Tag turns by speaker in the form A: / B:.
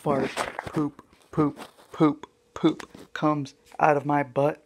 A: fart, poop, poop, poop, poop comes out of my butt.